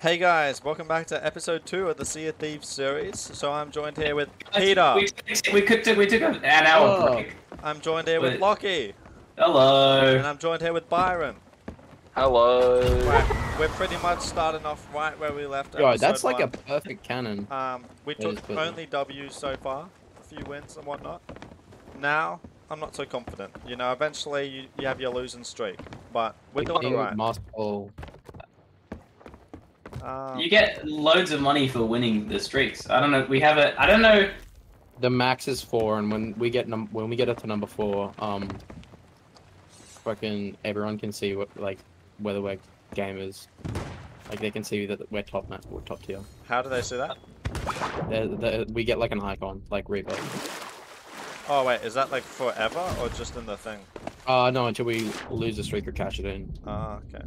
Hey guys, welcome back to episode two of the Sea of Thieves series. So I'm joined here with Peter. We, we could we took an hour Oh. break. I'm joined here with Wait. Lockie, and I'm joined here with Byron. Hello. Right, we're pretty much starting off right where we left. Yo, episode that's like a perfect cannon. Um, we That is took only W's so far, a few wins and whatnot. Now, I'm not so confident. You know, eventually you, you have your losing streak, but we're doing King alright. must all. Um, You get loads of money for winning the streaks. I don't know. We have a. I don't know. The max is four, and when we get num when we get up to number four, um, fucking everyone can see what like whether we're gamers. Like they can see that we're top match, we're top tier. how do they see that? They're, they're, we get like an icon, like Reaper. Oh wait, is that like forever or just in the thing? Uh no, until we lose the streak or cash it in. Ah, okay.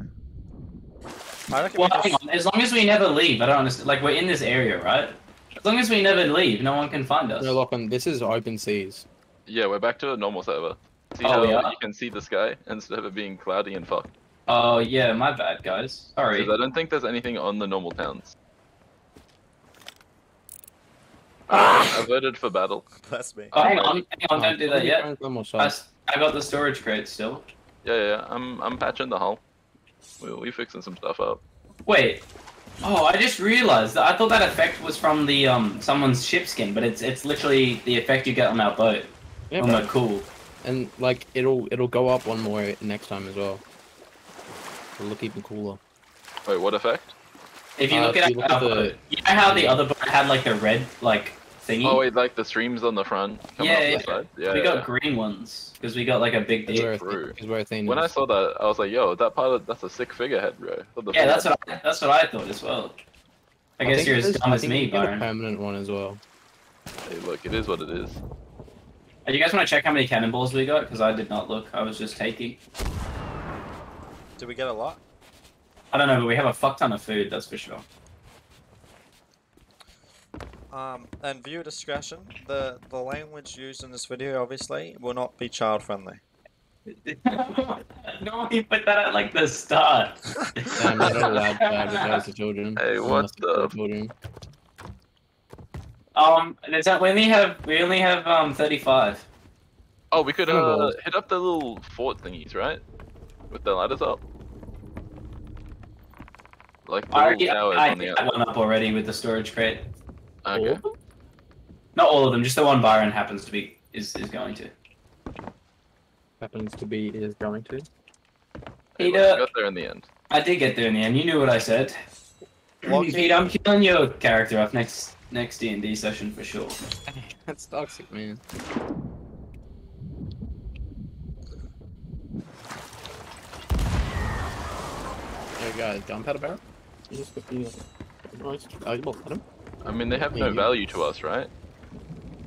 I reckon Well, we hang just- on. As long as we never leave, I don't understand. Like we're in this area, right? As long as we never leave, no one can find us. No, look on. This is open seas. Yeah, we're back to a normal server. See Oh, how yeah? you can see the sky instead of it being cloudy and fucked? Oh yeah, my bad, guys. Sorry. Because I don't think there's anything on the normal towns. Ah! I voted for battle. bless me. Oh, hang on, hang on, don't do that yet. Thermal I, shots. s- I got the storage crate still. Yeah, yeah, yeah. I'm I'm patching the hull. We we fixing some stuff up. Wait. Oh, I just realized I thought that effect was from the um someone's ship skin, but it's it's literally the effect you get on our boat. Yeah, Oh bro. cool. And like it'll it'll go up one more next time as well. It'll look even cooler. Wait, what effect? If you Uh, look if at you look our at the- boat, you know how the other boat had like the red like thingy. Oh wait, like the streams on the front coming Yeah, off yeah. the side. Yeah, we yeah. got green ones because we got like a big Because we're, True. thi- 'cause we're. When I saw that, I was like, "Yo, that pilot, that's a sick figurehead, bro." Yeah, that's what I, that's what I thought as well. I, guess you're as dumb as me, Byron. a permanent one as well. Hey, look, it is what it is. Uh, You guys want to check how many cannonballs we got? Because I did not look. I was just taking. Did we get a lot? I don't know, but we have a fuck ton of food. That's for sure. Um, and viewer discretion. The the language used in this video obviously will not be child friendly. no, you put that at like the start. Damn, you're not allowed bad videos to children. Hey, what unless the- Children. Um, there's that we only have we only have um 35. Oh, we could uh, hit up the little fort thingies, right? With the ladders up. Like the I already towers I on the that one up already with the storage crate. Okay. Not all of them, just the one Byron happens to be is is going to. Happens to be is going to. Hey, look, Peter- we got there in the end. I did get there in the end. You knew what I said. Lucky. Pete, I'm killing your character off next next D and D session for sure. That's toxic, man. Hey guys, gunpowder barrel? Oh, you just put the nice valuable item. I mean, they have no value to us, right?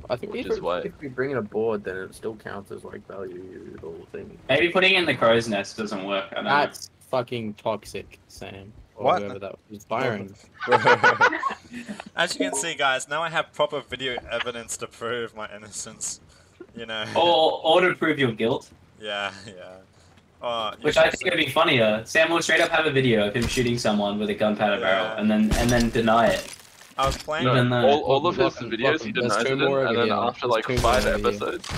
I think Which if, is why- if we bring it aboard, then it still counts as like valuable thing. Maybe putting in the crow's nest doesn't work. I don't That's fucking toxic, Sam. Or What? whoever that was. Byron. As you can see, guys, now I have proper video evidence to prove my innocence. You know. know. Or, or to prove your guilt, Yeah, yeah. Oh, which I should think would see- be funnier. Sam will straight up have a video of him shooting someone with a gunpowder Yeah. barrel, and then and then deny it. I was playing. No, Even though- all, all of his Welcome, videos he welcome. There's denies two it in, more and then after like five episodes,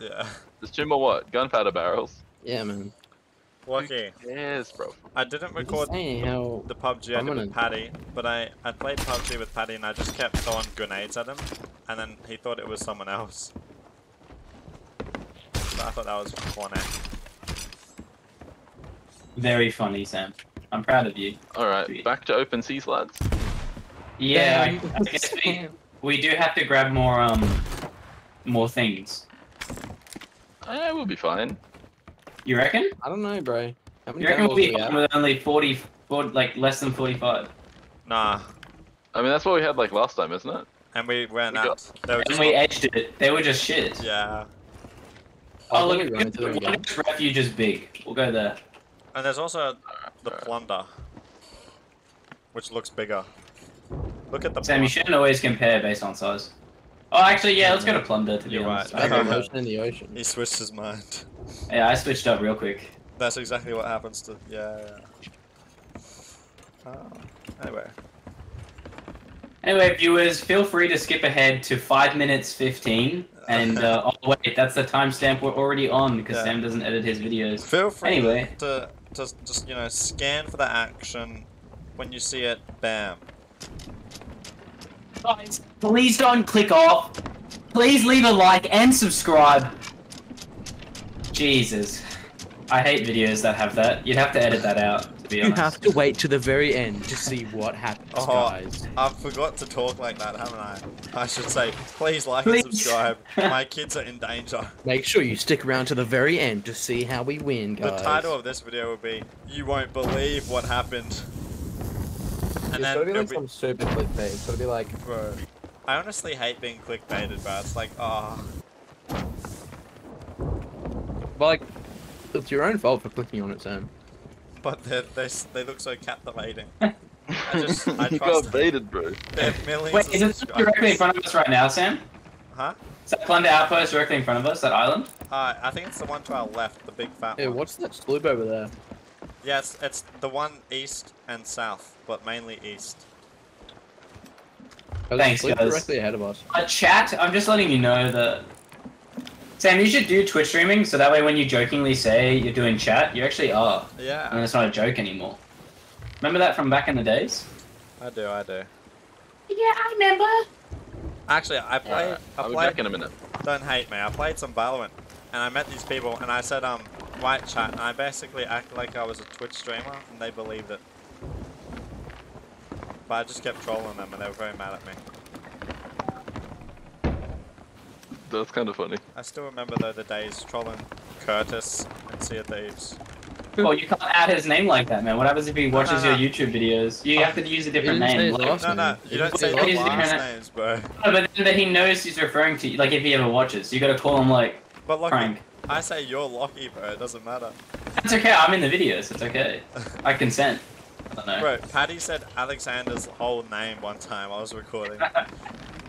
Yeah. there's two more what? Gunpowder barrels. Yeah, man. Lucky. Yes, bro. I didn't record saying how the PUBG I did with Paddy, but I, I played PUBG with Paddy and I just kept throwing grenades at him, and then he thought it was someone else. So I thought that was funny. Very funny, Sam. I'm proud of you. All right, back to open seas, lads. Yeah, I, I guess we, we do have to grab more um more things. I will be fine. You reckon? I don't know, bro. How many You reckon we'll be fine with only 40, 40 like less than 45? Nah, I mean, that's what we had like last time, isn't it? and we ran We out. got- They were And just we edged it. They were just shit. yeah. Oh, I look, think we run into them this refuge is big. We'll go there. And there's also the plunder, which looks bigger. Look at the Sam, you shouldn't always compare based on size. Oh, actually, yeah, let's go to plunder, to be You're honest. right. There's I an agree. ocean in the ocean. He switched his mind. Yeah, I switched up real quick. That's exactly what happens to yeah. yeah. Uh, anyway, Anyway, viewers, feel free to skip ahead to five minutes fifteen. And uh, oh wait, that's the timestamp we're already on because Yeah. Sam doesn't edit his videos. feel free Anyway. to to just you know scan for the action. When you see it, bam. Guys, please don't click off. Please leave a like and subscribe. Jesus. I hate videos that have that. You'd have to edit that out, to be You honest. have to wait to the very end to see what happens, Oh. guys. I forgot to talk like that, haven't I? I should say, please like Please. and subscribe. My kids are in danger. Make sure you stick around to the very end to see how we win, guys. The title of this video will be "You won't believe what happened." And it's then gotta be it'll like some super clickbait. It's gotta be like, bro. I honestly hate being clickbaited, bro. It's like, oh, well, like, it's your own fault for clicking on it, Sam. but they they s- they look so captivating. I just- I you trust- got baited, bro. They have millions Wait, of is it directly in front of us right now, Sam? Huh? Is that Plunder Outpost directly in front of us, that island? Uh, I think it's the one to our left, the big fat Yeah, one. what's that sloop over there? Yeah, it's, it's the one east and south, but mainly east. Thanks, sloop guys. directly ahead of us. Uh, chat, I'm just letting you know that. Sam, you should do Twitch streaming so that way when you jokingly say you're doing chat, you actually are. Yeah. And Yeah, it's not a joke anymore. Remember that from back in the days? I do, I do. Yeah, I remember. Actually, I played. Alright, I I'll be back in a minute. Don't hate me. I played some Valorant, and I met these people, and I said, um, white chat, and I basically acted like I was a Twitch streamer, and they believed it. But I just kept trolling them, and they were very mad at me. That's kind of funny. I still remember though the days trolling Curtis and Sea of Thieves. Well, you can't add his name like that, man. What happens if he No, watches no, your. YouTube videos? You have to use a different You didn't say name. Like, No, no, you don't It's say like- the last different. names, bro. no, but then that he knows he's referring to you, like if he ever watches. You gotta call him like But look, Frank. I say you're lucky, bro. It doesn't matter. It's okay, I'm in the videos, it's okay. I consent. I don't know. Bro, Paddy said Alexander's whole name one time. I was recording.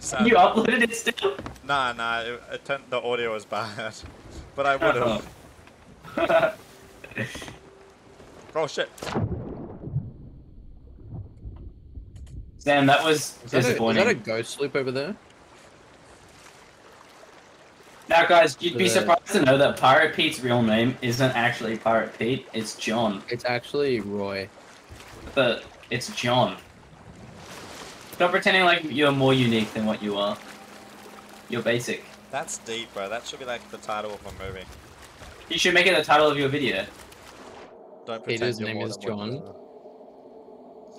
So, You uploaded it still? Nah, nah. It, it turned, the audio was bad, but I would have. Oh shit! Sam, that was Is that, a, is that a ghost loop over there? Now, guys, you'd be surprised to know that Pirate Pete's real name isn't actually Pirate Pete. It's John. It's actually Roy. But it's John. Stop pretending like you're more unique than what you are. You're basic. That's deep, bro. That should be like the title of a movie. You should make it the title of your video. Don't Peter's pretend you're name is than what you John.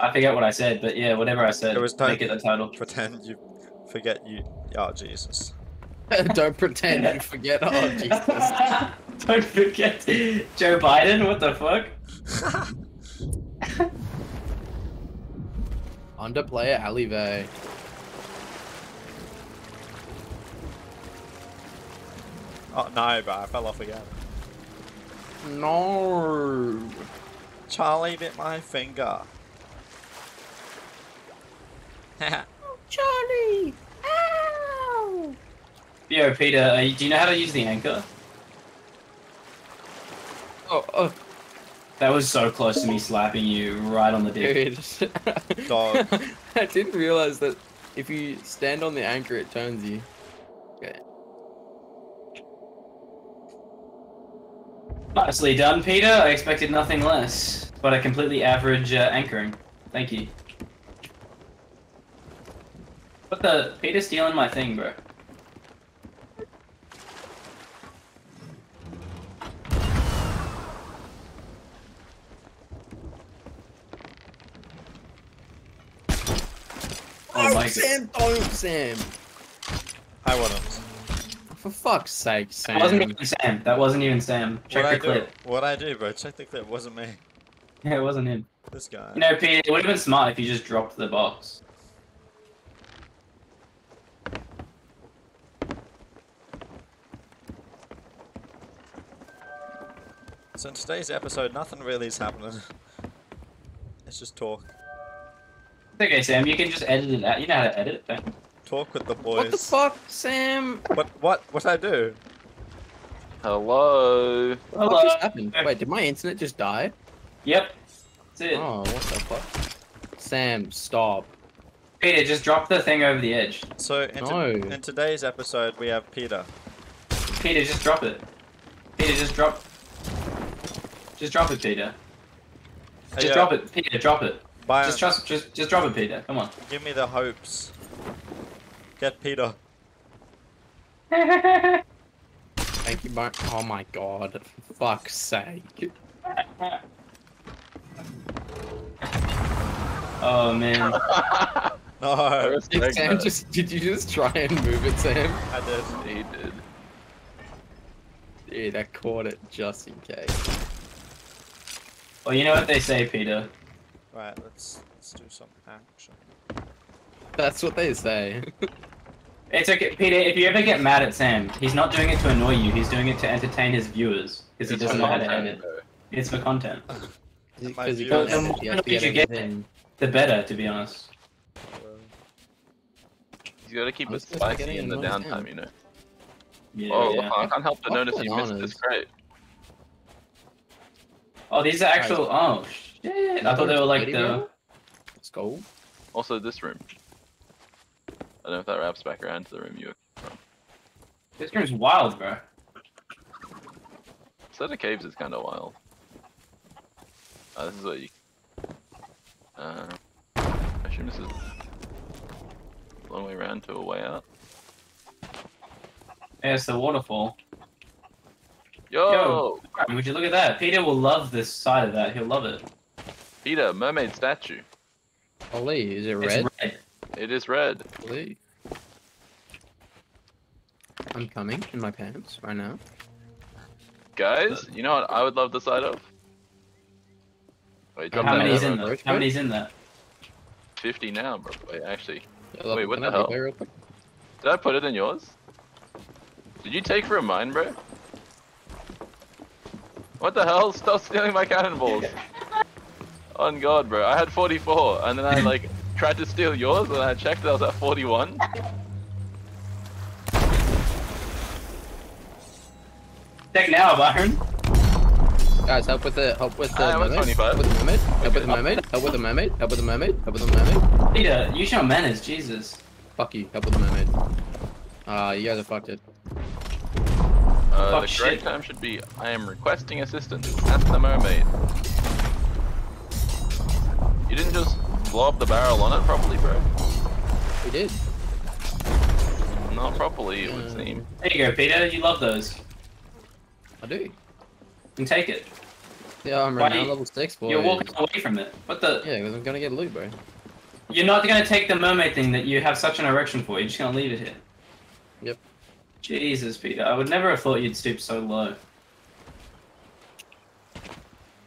I forget what I said, but yeah, whatever I said, It was don't- make it the title. Pretend you forget you. Oh Jesus! Don't pretend you forget. Oh Jesus! Don't forget Joe Biden. What the fuck? Under Underplayer alleyway. oh no, bro! I fell off again. No. Charlie bit my finger. Charlie. Ow. Yo, Peter, uh, do you know how to use the anchor? Oh, oh, That was so close to me slapping you right on the dick. dude. Dog. I didn't realize that if you stand on the anchor, it turns you. Okay. Nicely done, Peter. I expected nothing less, but a completely average uh, anchoring. Thank you. What the? Peter's stealing my thing, bro. Oh my god. Sam, don't, Sam. I wouldn't. For fuck's sake, Sam. That wasn't even Sam. That wasn't even Sam. Check What the I do? clip. What I do, bro? Check the clip. Wasn't me. Yeah, it wasn't him. This guy. You know, Peter, it would have been smart if you just dropped the box. So in today's episode, nothing really is happening. It's just talk. It's okay, Sam. You can just edit it out. You know how to edit, don't? Talk with the boys. What the fuck, Sam? What? What? What I do? Hello. Hello. What just happened? Wait, did my internet just die? Yep. That's it. Oh, what the fuck? Sam, stop. Peter, just drop the thing over the edge. So in, No. in today's episode, we have Peter. Peter, just drop it. Peter, just drop. Just drop it, Peter. Just Hey, drop it, Peter. Drop it. Byron, Just trust. Just, just drop it, Peter. Come on. give me the hopes. Get Peter. Thank you, Bar- Oh my god. For fuck's sake. oh man. No, I I Sam, that. just did you just try and move it, Sam? did. He did. Yeah, I caught it just in case. Well, you know what they say, Peter. Right, let's let's do some action. That's what they say. It's okay, Peter. If you ever get mad at Sam, he's not doing it to annoy you. He's doing it to entertain his viewers because he doesn't know how to content, edit. though. It's for content. Because he viewers- The edit, he has more to get you get- everything. The better, to be honest. You gotta keep I it spicy in the downtime, you know. Yeah, oh, yeah. I can't help but notice you missed this bananas? crate. Oh, these are actual. Oh shit! I thought they were like Lady the. girl? Let's go. Also, this room. I don't know if that wraps back around to the room you were from. This room's wild, bro. Set of caves is kind of wild. Uh, this is what you. Uh, I assume this is a long way around to a way out. Yeah, it's the waterfall. Yo, Yo. Would you look at that? Peter will love this side of that. He'll love it. Peter, mermaid statue. Ollie, is it It's red? red. It is red. Ollie. I'm coming in my pants right now. Guys, you know what I would love the sight of? Wait, drop How that many's in that? Roach How many's in that? 50 now, bro. Wait, actually. Yeah, Wait, what the I hell? play real quick? Did I put it in yours? Did you take for a mine, bro? What the hell? Stop stealing my cannonballs. On God, bro. I had 44, and then I, like, tried to steal yours, and I checked I was at 41. Check now, Byron. Guys, help with the help with the I was mermaid. 25. Help with the mermaid. Help with the mermaid. Help with the mermaid. Help with the mermaid. Help with the mermaid. Peter, you show manners, Jesus. Fuck you. Help with the mermaid. Ah, you guys are fucked it. Uh, Fuck the shit. correct time should be, I am requesting assistance. Ask the mermaid. You didn't just blow up the barrel on it properly, bro? We did. Not properly, it would seem. Um, there you go, Peter. You love those. I do. And take it. Yeah, I'm right do now level six, boy. You're walking away from it. What the? Yeah, because I'm gonna get loot, bro. You're not gonna take the mermaid thing that you have such an erection for. You're just gonna leave it here. Yep. Jesus, Peter. I would never have thought you'd stoop so low.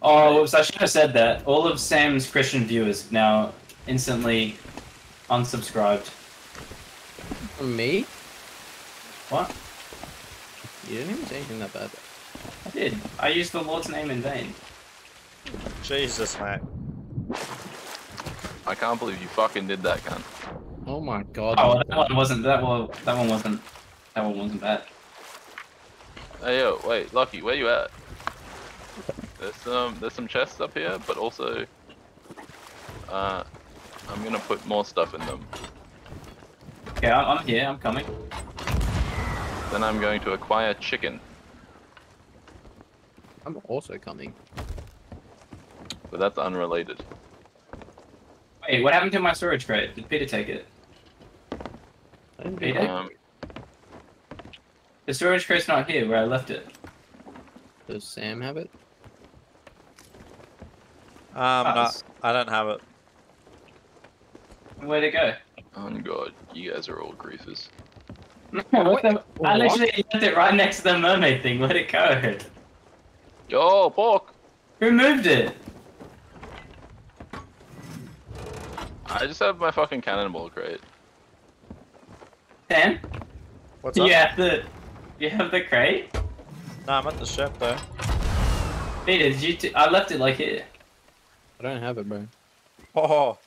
Oh, whoops, I should have said that. All of Sam's Christian viewers now instantly unsubscribed. From me? What? You didn't even say anything that bad. I did. I used the Lord's name in vain. Jesus, mate. I can't believe you fucking did that, cunt. Oh my god. Oh, that one wasn't. That one. That one wasn't. That one wasn't bad. Hey yo, wait, Lucky, where you at? There's some there's some chests up here, but also uh I'm gonna put more stuff in them. Okay, I'm, I'm here. I'm coming. Then I'm going to acquire chicken. I'm also coming. But that's unrelated. Wait, what happened to my storage crate? Did Peter take it? I didn't Hey, do Hey. that. Um The storage crate's not here where I left it. Does Sam have it? Um, no, I don't have it. Where'd it go? oh god, you guys are all griefers. what the? I literally left it right next to the mermaid thing. Where'd it go? Yo, pork! Who moved it? I just have my fucking cannonball crate. Sam? What's Do up? you have the? You have the crate? No, I'm at the ship though. Peter, did you? T- I left it like here. I don't have it, bro. Oh,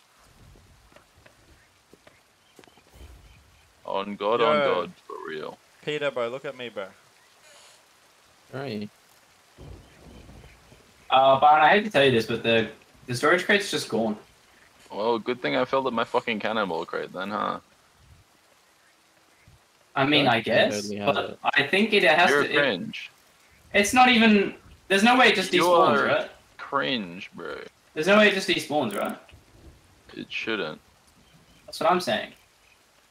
On god, Yo. on god, for real. Peter, bro, look at me, bro. Alright. Uh, Byron, I hate to tell you this, but the the storage crate's just gone. Well, good thing I filled up my fucking cannonball crate then, huh? I mean, Yeah, I guess, totally but it. I think it has You're to. It, cringe. it's not even. There's no way it just You despawns, right? Cringe, bro. There's no way it just despawns, right? It shouldn't. That's what I'm saying.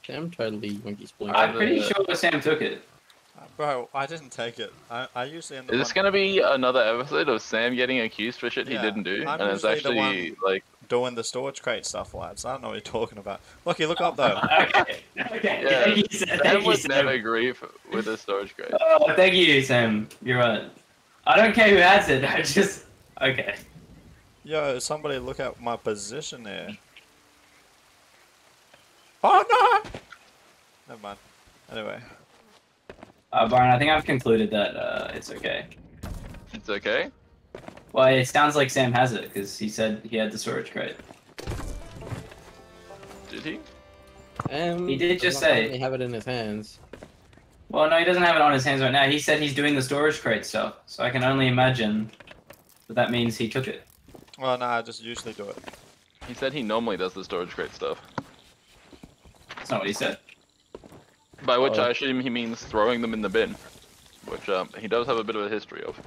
Sam totally winky splinky. I'm pretty sure Sam took it. Bro, I didn't take it. I, I usually end up Is this gonna be another episode of Sam getting accused for shit Yeah, he didn't do? I'm and it's usually the actually like doing the storage crate stuff, lads. I don't know what you're talking about. Look, you look up though. okay. Okay. Yeah, Thank you, Sam. Sam Thank would Sam. never agree f- with the storage crate. Oh, thank you, Sam. You're right. I don't care who has it. I just. Okay. Yo, somebody look at my position there. Oh no! Never mind. Anyway, Uh, Byron, I think I've concluded that uh, it's okay. It's okay. Well, it sounds like Sam has it because he said he had the storage crate. Did he? Um, He did just say- He have it in his hands. Well, no, he doesn't have it on his hands right now. He said he's doing the storage crate stuff, so I can only imagine that that means he took it. Well, no, I just usually do it. He said he normally does the storage crate stuff. That's not what he said. By which Oh. I assume he means throwing them in the bin, which um, he does have a bit of a history of.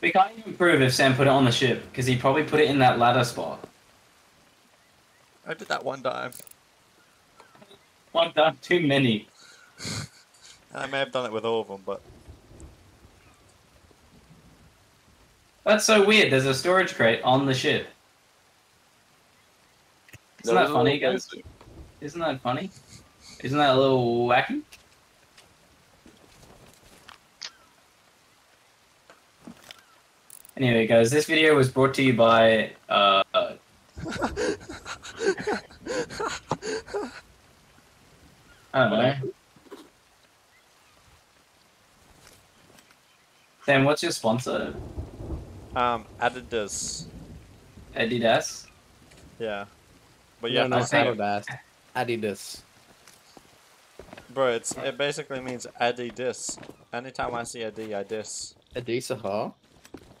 We can't even prove if Sam put it on the ship because he probably put it in that ladder spot. I did that one time. One time too many. I may have done it with all of them, but That's so weird. There's a storage crate on the ship. Isn't That that funny, guys? crazy. Isn't that funny? Isn't that a little wacky? Anyway, guys, this video was brought to you by uh, I don't know. Sam, what's your sponsor? Um, Adidas. Adidas. Yeah. But Yeah, yeah, no, I it's think- Adidas. Adidas. bro, it's it basically means Adidas. Anytime I see a D, I diss. Adisa, huh?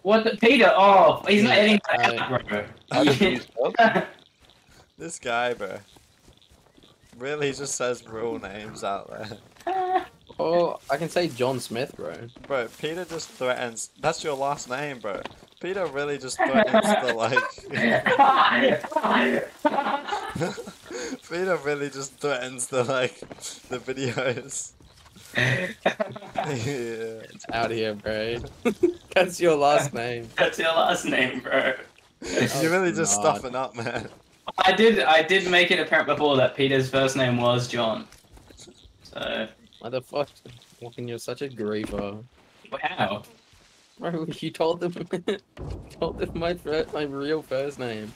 What the Peter? Oh, he's not Yeah, editing that out, bro. How did you spell? This guy, bro. Really just says real names out there. Oh, I can say John Smith, bro. Bro, Peter just threatens. That's your last name, bro. Peter really just threatens to like. Peter really just threatens to like the videos. yeah. It's out here, bro. That's your last name. That's your last name, bro. You're oh, really just not. stuffing up, man. I did. I did make it apparent before that Peter's first name was John. So What the fuck? Fucking, you're such a griever. wow. Bro, you told them, told them my fir- my real first name.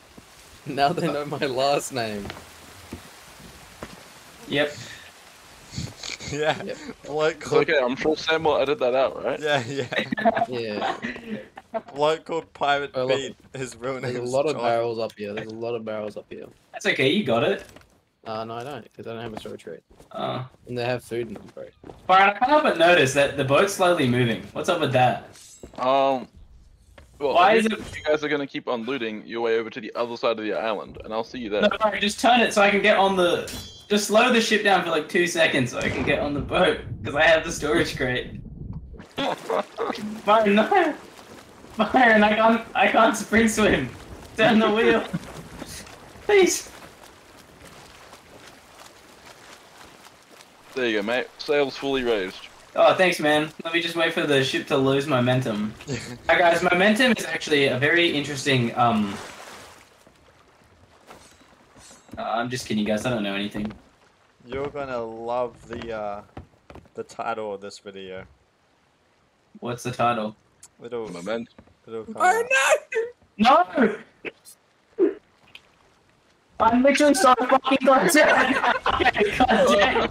Now they know my last name. Yep. Yeah. Yep. Bloke called. okay, I'm sure Sam will edit that out, right? Yeah, yeah. Yeah, Bloke called Pirate Oh, look, Pete. His real there's name a lot of John. barrels up here. There's a lot of barrels up here. That's okay. You got it. Uh, no, I don't, because I don't have a storage crate. Uh, And they have food in them, bro. Byron, I can't help but notice that the boat's slowly moving. What's up with that? Um. Well, Why is it? you guys are gonna keep on looting your way over to the other side of the island, and I'll see you there. No, Byron, just turn it so I can get on the. Just slow the ship down for like two seconds so I can get on the boat because I have the storage crate. Byron, no. Byron, I can't. I can't spring swim. Turn the wheel, please. there you go, mate. Sails fully raised. Oh, thanks, man. Let me just wait for the ship to lose momentum. Hi guys, momentum is actually a very interesting. Um, uh, I'm just kidding, guys. I don't know anything. You're gonna love the uh, the title of this video. What's the title? It'll, Moment. it'll Oh out. No! I'm literally so fucking concerned. God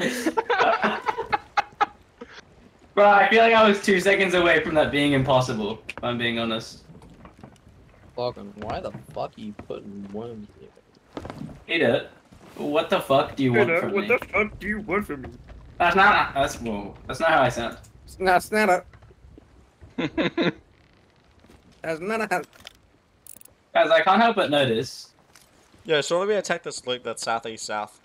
damn. Bro, I feel like I was two seconds away from that being impossible. If I'm being honest. Fucking, why the fuck are you putting worms here? Peter, what the fuck do you want from me? What the fuck do you want from me? That's not. That's whoa. That's not how I sound. Snap, snap up. There's none of that. Guys, I can't help but notice. Yeah, surely we attack this sloop that's southeast south.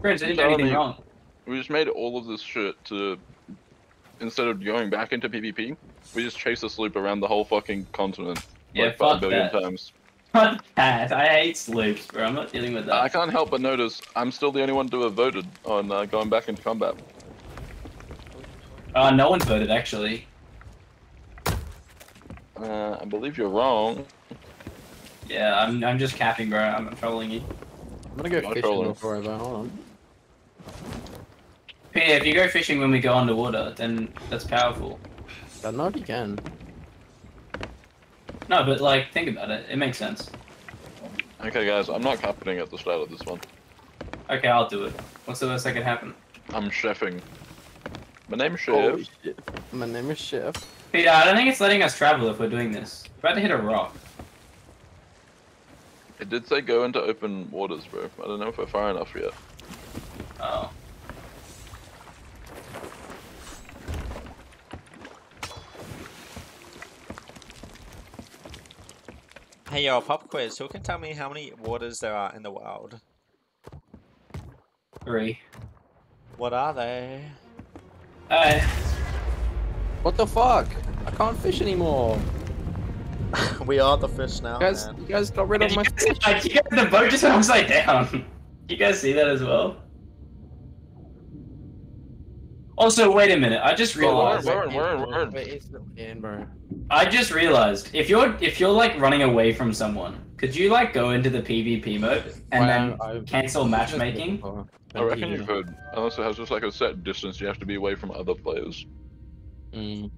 Prince, I didn't do anything me- wrong. We just made all of this shit to instead of going back into PvP, we just chase this sloop around the whole fucking continent Yeah, like five fuck billion that. times. Fuck that. I hate sloops, bro. I'm not dealing with that. I can't help but notice I'm still the only one to have voted on uh, going back into combat. Uh, no one voted, actually. Uh, I believe you're wrong. Yeah, I'm, I'm just capping, bro. I'm trolling you. I'm gonna go Not fishing trolling. before I vote. Hold on. Peter, if you go fishing when we go underwater, then that's powerful. I don't know if you can. No, but like, think about it. It makes sense. Okay, guys, I'm not happening at the start of this one. Okay, I'll do it. What's the worst that could happen? I'm chefing. My name's Chef. Holy shit. My name is Chef. Peter, I don't think it's letting us travel if we're doing this. We're about to hit a rock. It did say go into open waters, bro. I don't know if we're far enough yet. Oh. Hey yo, pop quiz. Who can tell me how many waters there are in the world? Three. What are they? Uh, What the fuck? I can't fish anymore. we are the fish now, You guys, man. you guys got rid of my guys, fish. like, you guys, the boat just went upside down. You guys see that as well? Also, wait a minute. I just realized. we're in, we're in, we're in. Wait, it's in, bro. I just realized if you're if you're like running away from someone, could you like go into the PvP mode and then I've- cancel matchmaking? I reckon you could. Unless it has just like a set distance you have to be away from other players. Mm.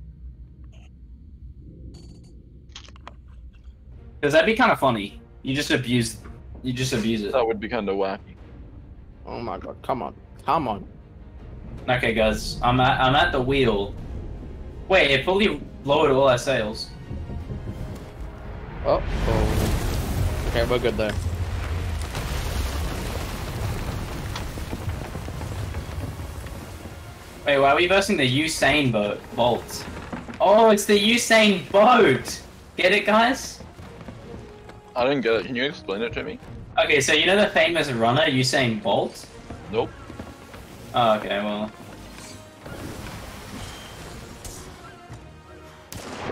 Because that'd be kind of funny. You just abuse, you just abuse it. That would be kind of wacky. Oh my god, come on. Come on. Okay, guys, I'm at I'm at the wheel. Wait, it fully lowered all our sails. Oh, oh. Okay, we're good there. Wait, why are we versing the Usain boat bolt? Oh, it's the Usain boat. Get it, guys? I didn't get it. Can you explain it to me? Okay, so you know the famous runner Usain Bolt? Nope. Oh, okay, well.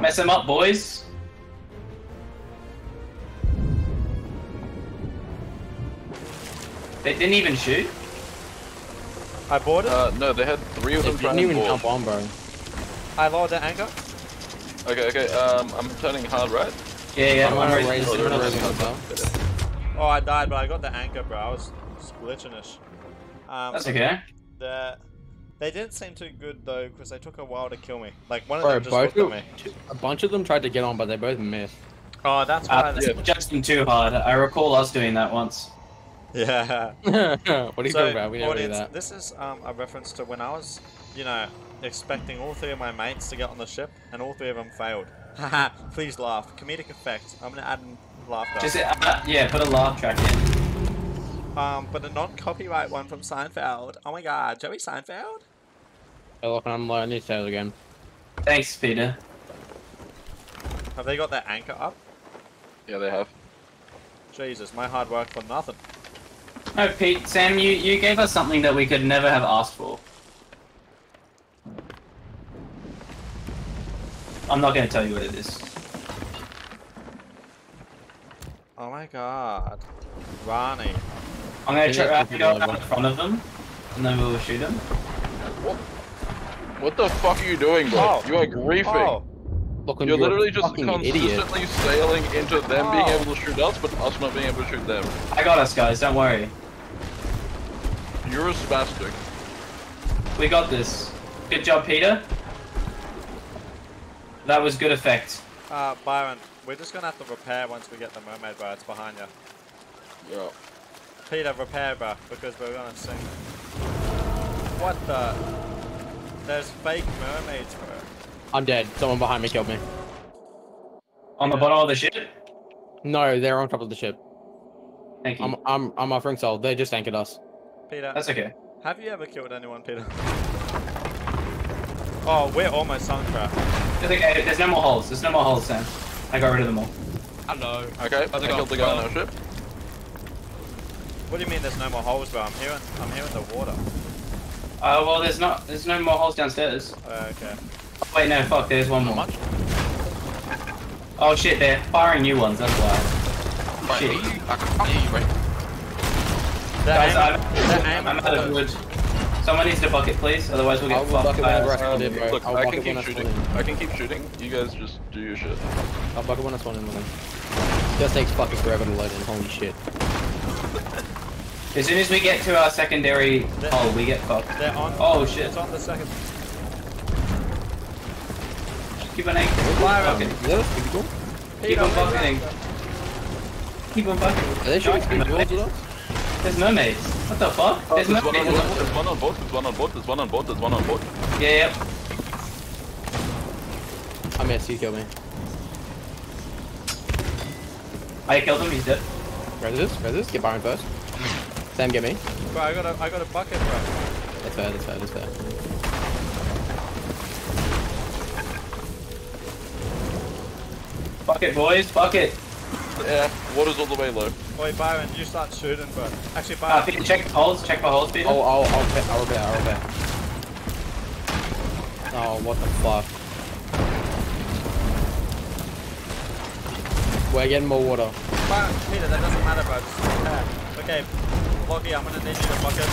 Mess him up, boys. They didn't even shoot. I boarded. Uh, no, they had three of They them didn't even board. jump on, bro. I lowered the anchor. Okay, okay. Um, I'm turning hard right. Yeah, yeah. I'm I'm gonna raising- raise- Oh, I'm they're gonna raising raise it. Oh, I died, but I got the anchor, bro. I was glitching-ish. Um, That's okay. The, they didn't seem too good though, because they took a while to kill me. Like one of Bro, them just both looked at me. a bunch of them tried to get on, but they both missed. Oh, that's why. Uh, they- yeah. Justin too hard. I recall us doing that once. yeah. what are you so, talking about? We never do that. this is um, a reference to when I was, you know, expecting all three of my mates to get on the ship, and all three of them failed. Haha, please laugh. Comedic effect. I'm gonna add in laughter. Just uh, yeah, put a laugh track in. Um, but a non-copyright one from Seinfeld. Oh my god, Joey Seinfeld? Hey, look, I'm learning these tails again. Thanks, Peter. Have they got their anchor up? Yeah, they have. Jesus, my hard work for nothing. No, Pete, Sam, you, you gave us something that we could never have asked for. I'm not going to tell you what it is. Oh my god. Ronnie. I'm going to Yeah, try that's to go a up in front of them, and then we'll shoot them. What the fuck are you doing, bro? Oh. You are griefing. Oh, Look, You're you're literally just fucking idiot. sailing into them being Oh. able to shoot us, but us not being able to shoot them. I got us, guys. Don't worry. You're a spastic. We got this. Good job, Peter. That was good effect. uh, Byron, we're just gonna have to repair once we get the mermaid, bro. It's behind you. Yeah. Peter, repair, bro, because we're gonna sink. What the? There's fake mermaids, bro. I'm dead. Someone behind me killed me. On the bottom of the ship. No, they're on top of the ship. Thank you. I'm I'm I'm offering soul. They just anchored us. Peter, That's okay. have you ever killed anyone, Peter? Oh, we're almost sunk, bro. It's okay. There's no more holes. There's no more holes, Sam. I got rid of them all. I know. Okay, I think I it killed the guy on our ship. What do you mean there's no more holes, bro? I'm hearing, I'm hearing the water. Uh, well, there's not. There's no more holes downstairs. Uh, okay. Oh, wait, no, fuck. There's one more. Oh shit, they're firing new ones. That's why. Right, Shit. are you? I can hear you, right? Guys, aiming- I'm, they're I'm out of wood. Someone needs to bucket, please. Otherwise, we'll I get will fucked. bucket whenever I by- spawn in. Look, I'll I can keep shooting. I can keep shooting. You guys just do your shit. I'll bucket when I spawn in with him. Just takes fucking forever to load in. Holy shit. As soon as we get to our secondary hole, oh, we get fucked. They're on. Oh shit. It's on the second. Keep on aiming. Fire Okay. Is that a speedy call? Keep on bucketing. Keep on bucketing. Are they shooting speedy calls with us? There's mermaids. What the fuck? Oh, there's There's one mermaids. board. There's one on board. There's one on board. There's one on board. There's one on board. Yeah, yep. I missed. You killed me. I killed him. He's dead. Resis, Resis, get Byron first. Sam, get me. Bro, I got a, I got a bucket, bro. That's fair, that's fair, that's fair. Bucket, boys. Bucket. Yeah, water's all the way low. Oi, Byron, you start shooting, bro. Actually, Uh, Byron, Peter, check for holes. Check for holes, Peter. Oh, I'll, I'll, I'll, I'll repair, I'll repair. Oh, what the fuck. We're getting more water. Byron, Peter, that doesn't matter, bro. Just repair. Okay, Lockie, I'm gonna need you to bucket.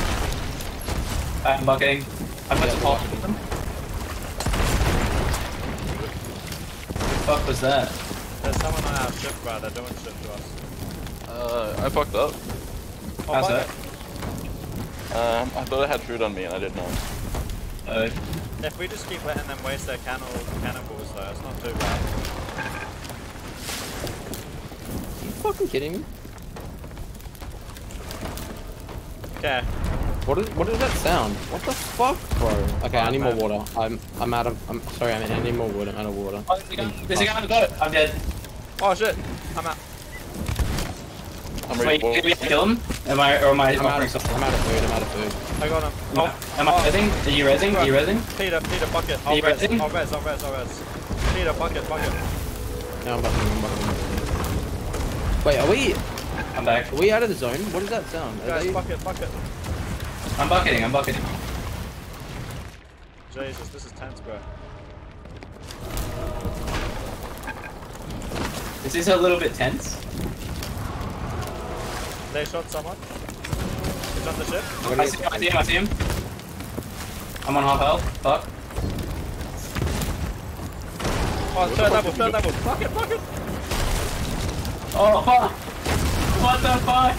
I'm bucketing. I'm got Yeah, some we're them. What the fuck was that? There's someone on our ship, bro. They're doing shit to us. Uh, I fucked up. Oh, How's that? Um, I thought I had food on me and I didn't know. Uh, If we just keep letting them waste their cannon cannonballs, though, it's not too bad. Are you fucking kidding me? Okay, What is, what is that sound? What the fuck, bro? Okay, I need more water. I'm, I'm out of, I'm sorry, I, mean, I need more water, I'm out of water. oh, there's a guy. There's a guy on the. I'm dead. Oh shit! I'm out. I'm ready Wait, for did we kill him? Am I, or am I I'm out of. I'm out of food, I'm out of food. I got him. Oh, am I rezzing? Are you rezzing? Are you rezzing? Peter, Peter, bucket. Are I'll you res, rezzing? I'll res, I'll res, I'll res. Peter, bucket, bucket. No, I'm bucking, I'm bucking. Wait, are we, I'm back. are we out of the zone? What does that sound? Are Guys, they- bucket, bucket. I'm bucketing. I'm bucketing. Jesus, this is tense, bro. This is a little bit tense. They shot someone. He's on the ship. I'm gonna I get- see him. I see him. I see him. I'm on half health. Fuck. Oh, third level, third level. Bucket, bucket. Oh fuck. What the fuck?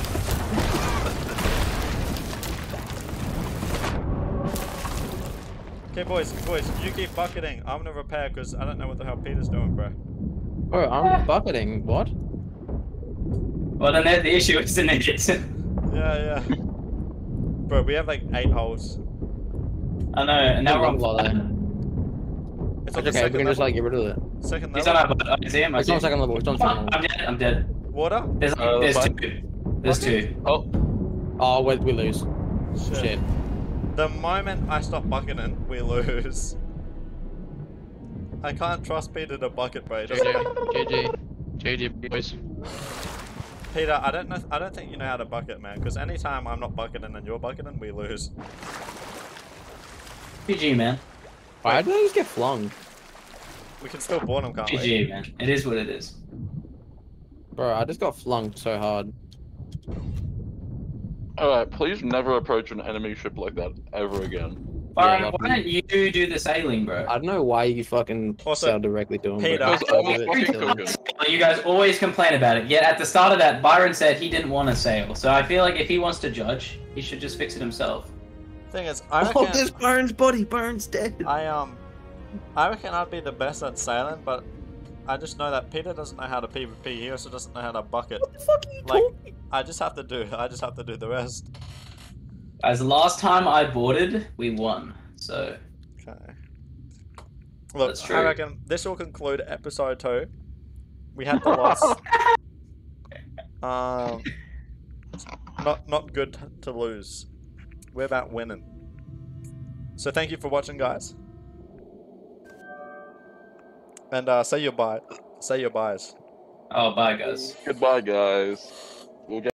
Okay, boys, boys, you keep bucketing. I'm gonna repair because I don't know what the hell Peter's doing, bro. Bro, I'm bucketing, what? Well, then the- the issue is the niggas. Yeah, yeah. bro, we have like eight holes. I know. And now we're on. One It's on It's okay, we second can just like get rid of it. Second level. He's on level. our boat. I see him. I It's on second level, it's on second level. I'm dead. I'm dead. Water? There's, Uh, there's that's two. There's two. Oh, Oh, we, we lose. Shit. Shit. The moment I stop bucketing, we lose. I can't trust Peter to bucket, bro. He doesn't GG, GG, GG, boys. Peter, I don't know. I don't think you know how to bucket, man. Because anytime I'm not bucketing and you're bucketing, we lose. GG, man. Why did I just get flung? We can still board them, can't we? GG, man. It is what it is. Bro, I just got flung so hard. alright, please never approach an enemy ship like that ever again. Byron, lucky. why don't you do the sailing, bro? I don't know why you fucking Also, sail directly to him. Peter- but Because I was I did it fucking still. cooking. You guys always complain about it. Yet at the start of that, Byron said he didn't want to sail. So I feel like if he wants to judge, he should just fix it himself. Thing is, I Oh, reckon there's Byron's body. Byron's dead. I um, I reckon I'd be the best at sailing, but I just know that Peter doesn't know how to PvP. He also doesn't know how to bucket. What the fuck are you Like- talking? I just have to do. I just have to do the rest. As last time I boarded, we won. So Okay. Look, That's I reckon this will conclude episode two. We had the loss. um, not not good to lose. We're about winning. So thank you for watching, guys. And uh, say your bye. Say your byes. Oh, bye, guys. Goodbye, guys. We'll get.